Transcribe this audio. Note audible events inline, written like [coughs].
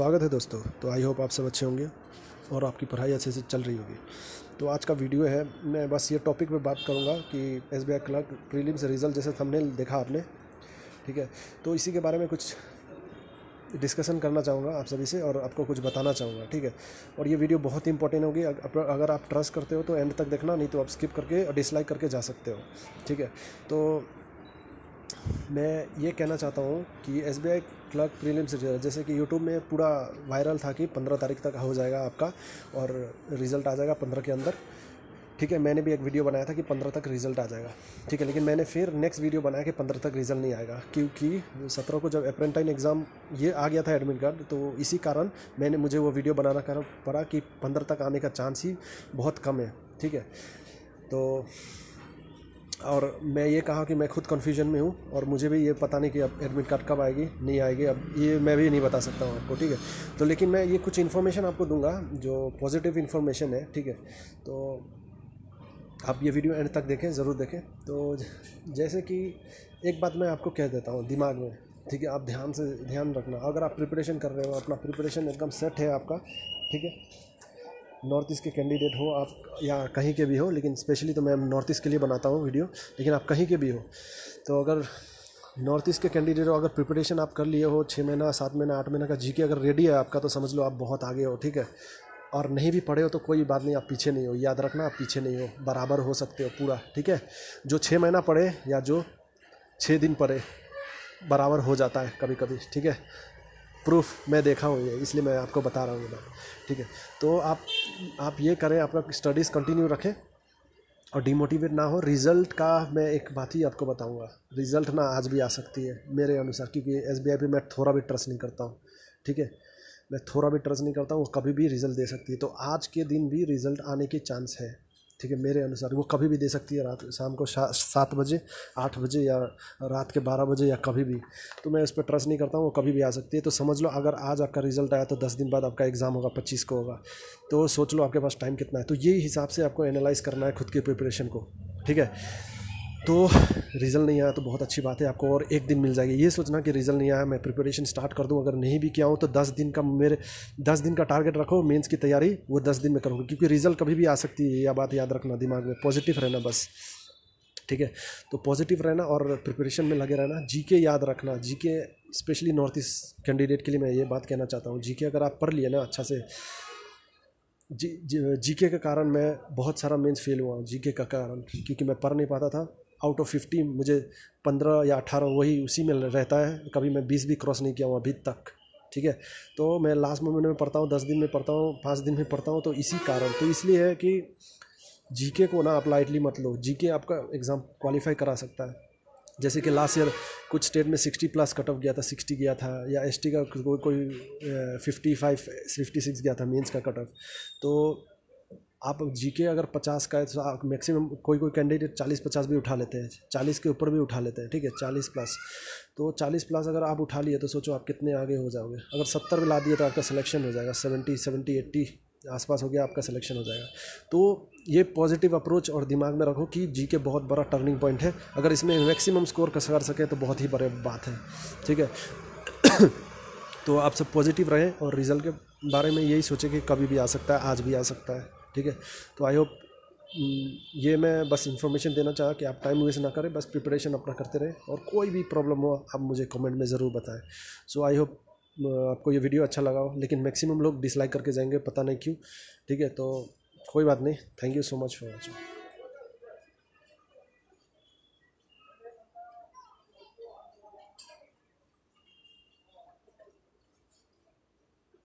स्वागत है दोस्तों। तो आई होप आप सब अच्छे होंगे और आपकी पढ़ाई अच्छे से चल रही होगी। तो आज का वीडियो है, मैं बस ये टॉपिक पे बात करूँगा कि S B I clerk prelims result जैसे थंबनेल देखा आपने, ठीक है? तो इसी के बारे में कुछ डिस्कशन करना चाहूँगा आप सभी से और आपको कुछ बताना चाहूँगा, ठीक है? और ये वीडियो बहुत ही इंपॉर्टेंट होगी अगर आप ट्रस्ट करते हो तो एंड तक देखना, नहीं तो आप स्किप करके और डिसलाइक करके जा सकते हो, ठीक है? तो मैं ये कहना चाहता हूँ कि S B I clerk prelims जैसे कि यूट्यूब में पूरा वायरल था कि पंद्रह तारीख तक हो जाएगा आपका और रिज़ल्ट आ जाएगा पंद्रह के अंदर। ठीक है, मैंने भी एक वीडियो बनाया था कि पंद्रह तक रिज़ल्ट आ जाएगा। ठीक है, लेकिन मैंने फिर नेक्स्ट वीडियो बनाया कि पंद्रह तक रिज़ल्ट नहीं आएगा, क्योंकि सत्रह को जब अप्रेंटाइन एग्ज़ाम ये आ गया था एडमिट कार्ड तो इसी कारण मैंने मुझे वो वीडियो बनाना कर पड़ा कि पंद्रह तक आने का चांस ही बहुत कम है। ठीक है तो और मैं ये कहा कि मैं खुद कन्फ्यूज़न में हूँ और मुझे भी ये पता नहीं कि अब एडमिट कार्ड कब आएगी, नहीं आएगी। अब ये मैं भी नहीं बता सकता हूँ आपको, ठीक है? तो लेकिन मैं ये कुछ इन्फॉर्मेशन आपको दूँगा जो पॉजिटिव इन्फॉर्मेशन है, ठीक है? तो आप ये वीडियो एंड तक देखें, ज़रूर देखें। तो जैसे कि एक बात मैं आपको कह देता हूँ दिमाग में, ठीक है? आप ध्यान से ध्यान रखना। अगर आप प्रिपरेशन कर रहे हो, अपना प्रिपरेशन एकदम सेट है आपका, ठीक है? नॉर्थ ईस्ट के कैंडिडेट हो आप या कहीं के भी हो, लेकिन स्पेशली तो मैं नॉर्थ ईस्ट के लिए बनाता हूँ वीडियो, लेकिन आप कहीं के भी हो तो अगर नॉर्थ ईस्ट के कैंडिडेट हो, अगर प्रिपरेशन आप कर लिए हो छः महीना, सात महीना, आठ महीना का जी अगर रेडी है आपका तो समझ लो आप बहुत आगे हो, ठीक है? और नहीं भी पढ़े हो तो कोई बात नहीं, आप पीछे नहीं हो, याद रखना आप पीछे नहीं हो, बराबर हो सकते हो पूरा, ठीक है? जो छः महीना पढ़े या जो छः दिन पढ़े, बराबर हो जाता है कभी कभी ठीक है? प्रूफ मैं देखा हूँ ये, इसलिए मैं आपको बता रहा हूँ ये बात। ठीक है? तो आप आप ये करें अपना स्टडीज़ कंटिन्यू रखें और डिमोटिवेट ना हो। रिज़ल्ट का मैं एक बात ही आपको बताऊँगा। रिज़ल्ट ना आज भी आ सकती है, मेरे अनुसार, क्योंकि एस बी आई पर मैं थोड़ा भी ट्रस्ट नहीं करता हूँ। ठीक है? मैं थोड़ा भी ट्रस्ट नहीं करता हूँ कभी भी रिज़ल्ट दे सकती है। तो आज के दिन भी रिज़ल्ट आने के चांस है। ठीक है, मेरे अनुसार। वो कभी भी दे सकती है रात, शाम को सात बजे, आठ बजे या रात के बारह बजे या कभी भी। तो मैं उस पर ट्रस्ट नहीं करता हूँ, वो कभी भी आ सकती है। तो समझ लो, अगर आज आपका रिज़ल्ट आया तो दस दिन बाद आपका एग्ज़ाम होगा, पच्चीस को होगा। तो सोच लो, आपके पास टाइम कितना है। तो यही हिसाब से आपको एनालाइज करना है खुद के प्रिपरेशन को। ठीक है? तो रिज़ल्ट नहीं आया तो बहुत अच्छी बात है, आपको और एक दिन मिल जाएगी। ये सोचना कि रिज़ल्ट नहीं आया, मैं प्रिपरेशन स्टार्ट कर दूँ, अगर नहीं भी किया हूँ तो दस दिन का मेरे, दस दिन का टारगेट रखो मेंस की तैयारी, वो दस दिन में करूँगी। क्योंकि रिज़ल्ट कभी भी आ सकती है यह बात याद रखना दिमाग में। पॉजिटिव रहना बस, ठीक है? तो पॉजिटिव रहना और प्रिपरेशन में लगे रहना। जीके याद रखना। GK specially North East candidate के लिए मैं ये बात कहना चाहता हूँ। जीके अगर आप पढ़ लिए ना अच्छा से जी जी के कारण मैं बहुत सारा मेंस फेल हुआ हूँ जीके का कारण, क्योंकि मैं पढ़ नहीं पाता था। आउट ऑफ़ फिफ्टी मुझे पंद्रह या अठारह वही उसी में रहता है। कभी मैं बीस भी क्रॉस नहीं किया हूँ अभी तक, ठीक है? तो मैं लास्ट मोमेंट में पढ़ता हूँ, दस दिन में पढ़ता हूँ, पाँच दिन में पढ़ता हूँ तो इसी कारण। तो इसलिए है कि जीके को ना आप लाइटली मत लो। जीके आपका एग्ज़ाम क्वालिफाई करा सकता है। जैसे कि लास्ट ईयर कुछ स्टेट में सिक्सटी प्लस कट ऑफ़ गया था सिक्सटी गया था, या एसटी का कोई कोई फिफ्टी फाइव फिफ्टी सिक्स गया था मीन्स का कट ऑफ़ तो आप जीके अगर पचास का है तो मैक्सिमम कोई कोई कैंडिडेट चालीस पचास भी उठा लेते हैं। चालीस के ऊपर भी उठा लेते हैं, ठीक है? चालीस प्लस। तो चालीस प्लस अगर आप उठा लिए तो सोचो आप कितने आगे हो जाओगे। अगर सत्तर भी ला दिए तो आपका सिलेक्शन हो जाएगा। सेवेंटी सेवेंटी, एट्टी आसपास हो गया, आपका सिलेक्शन हो जाएगा। तो ये पॉजिटिव अप्रोच और दिमाग में रखो कि जी के बहुत बड़ा टर्निंग पॉइंट है। अगर इसमें मैक्सिमम स्कोर कर सके तो बहुत ही बड़े बात है, ठीक है? [coughs] तो आप सब पॉजिटिव रहें और रिज़ल्ट के बारे में यही सोचें कि कभी भी आ सकता है, आज भी आ सकता है। ठीक है? तो आई होप ये मैं बस इन्फॉर्मेशन देना चाहा कि आप टाइम वेस्ट ना करें, बस प्रिपरेशन अपना करते रहें और कोई भी प्रॉब्लम हो, आप मुझे कमेंट में ज़रूर बताएँ। सो आई होप आपको ये वीडियो अच्छा लगा हो, लेकिन मैक्सिमम लोग डिसलाइक करके जाएँगे, पता नहीं क्यों। ठीक है? तो कोई बात नहीं। Thank you so much for watching